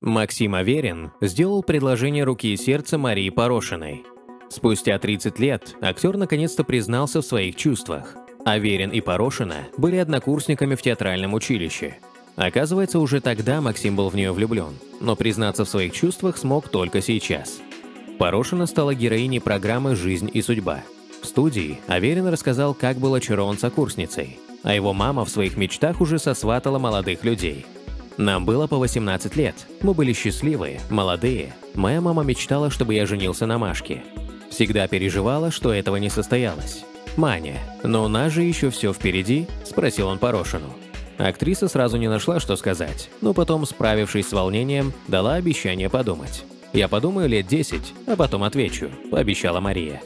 Максим Аверин сделал предложение руки и сердца Марии Порошиной. Спустя 30 лет актер наконец-то признался в своих чувствах. Аверин и Порошина были однокурсниками в театральном училище. Оказывается, уже тогда Максим был в нее влюблен, но признаться в своих чувствах смог только сейчас. Порошина стала героиней программы «Жизнь и судьба». В студии Аверин рассказал, как был очарован сокурсницей, а его мама в своих мечтах уже сосватала молодых людей – нам было по 18 лет. Мы были счастливые, молодые. Моя мама мечтала, чтобы я женился на Машке. Всегда переживала, что этого не состоялось. «Маня, но у нас же еще все впереди?» – спросил он Порошину. Актриса сразу не нашла, что сказать, но потом, справившись с волнением, дала обещание подумать. «Я подумаю лет 10, а потом отвечу», – пообещала Мария.